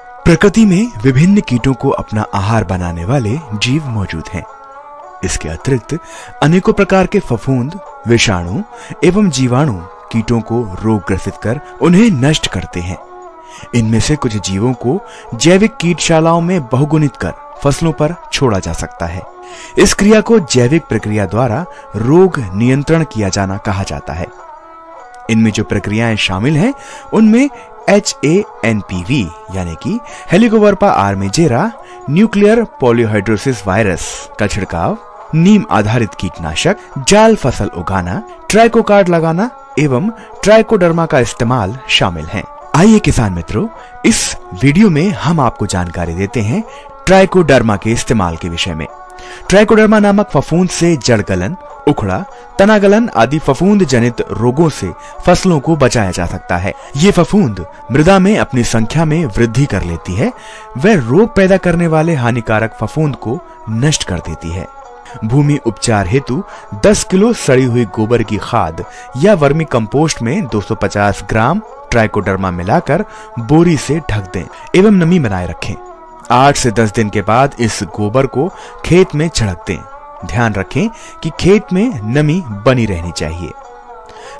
प्रकृति में विभिन्न कीटों को अपना आहार बनाने वाले जीव मौजूद हैं। इसके अतिरिक्त अनेकों प्रकार के फफूंद, विषाणु एवं जीवाणु कीटों को रोग ग्रसित कर उन्हें नष्ट करते हैं। इनमें से कुछ जीवों को जैविक कीटशालाओं में बहुगुणित कर फ़सलों पर छोड़ा जा सकता है। इस क्रिया को जैविक प्रक्रिया द्वारा रोग नियंत्रण किया जाना कहा जाता है। इनमें जो प्रक्रियाएँ शामिल हैं, उनमें H A N P V यानी कि Helicoverpa armigera nuclear polyhedrosis virus का छिड़काव, नीम आधारित कीटनाशक, जाल फ़सल उगाना, ट्राइकोकार्ड लगाना एवं ट्राइकोडर्मा का इस्तेमाल शामिल है। आइए किसान मित्रों, इस वीडियो में हम आपको जानकारी देते हैं ट्राइकोडर्मा के इस्तेमाल के विषय में। ट्राइकोडर्मा नामक फफूंद से जड़ गलन, उखड़ा, तनागलन आदि फफूंद जनित रोगों से फ़सलों को बचाया जा सकता है। ये फफूंद मृदा में अपनी संख्या में वृद्धि कर लेती है। वह रोग पैदा करने वाले हानिकारक फफूंद को नष्ट कर देती है। भूमि उपचार हेतु 10 किलो सड़ी हुई गोबर की खाद या वर्मी कंपोस्ट में 250 ग्राम ट्राइकोडर्मा मिलाकर बोरी से ढक दें एवं नमी बनाए रखें। आठ से दस दिन के बाद इस गोबर को खेत में छिड़क दें ध्यान रखें कि खेत में नमी बनी रहनी चाहिए।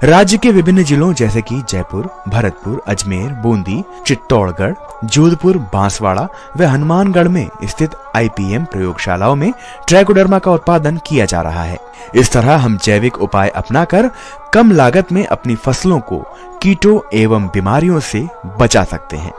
राज्य के विभिन्न जिलों जैसे कि जयपुर, भरतपुर, अजमेर, बूंदी, चित्तौड़गढ़, जोधपुर, बांसवाड़ा व हनुमानगढ़ में स्थित आईपीएम प्रयोगशालाओं में ट्रैकोडर्मा का उत्पादन किया जा रहा है। इस तरह हम जैविक उपाय अपनाकर कम लागत में अपनी फ़सलों को कीटों एवं बीमारियों से बचा सकते हैं।